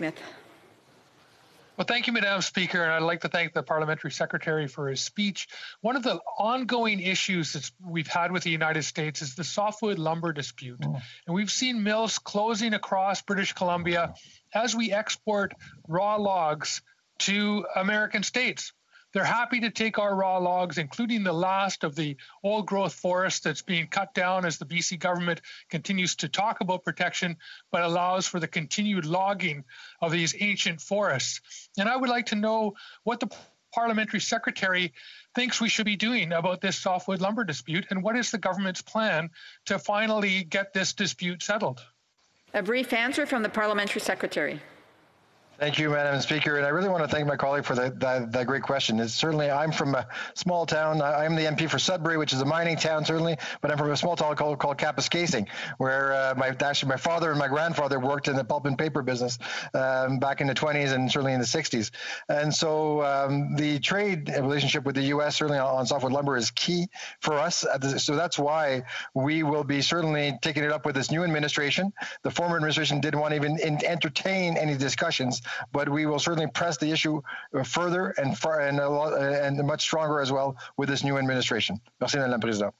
Smith. Well, thank you, Madam Speaker, and I'd like to thank the Parliamentary Secretary for his speech. One of the ongoing issues that we've had with the United States is the softwood lumber dispute. Mm. And we've seen mills closing across British Columbia as we export raw logs to American states. They're happy to take our raw logs, including the last of the old growth forest that's being cut down as the BC government continues to talk about protection, but allows for the continued logging of these ancient forests. And I would like to know what the parliamentary secretary thinks we should be doing about this softwood lumber dispute and what is the government's plan to finally get this dispute settled? A brief answer from the parliamentary secretary. Thank you, Madam Speaker. And I really want to thank my colleague for that, great question. It's certainly, I'm from a small town. I'm the MP for Sudbury, which is a mining town, certainly, but I'm from a small town called, called Kapuskasing, where uh, my actually my father and my grandfather worked in the pulp and paper business um, back in the 20s and certainly in the 60s. And so um, the trade relationship with the U.S. certainly on softwood lumber is key for us. So that's why we will be certainly taking it up with this new administration. The former administration didn't want to even entertain any discussions but we will certainly press the issue further and far and, lot, and much stronger as well with this new administration. Merci, Madame la Présidente.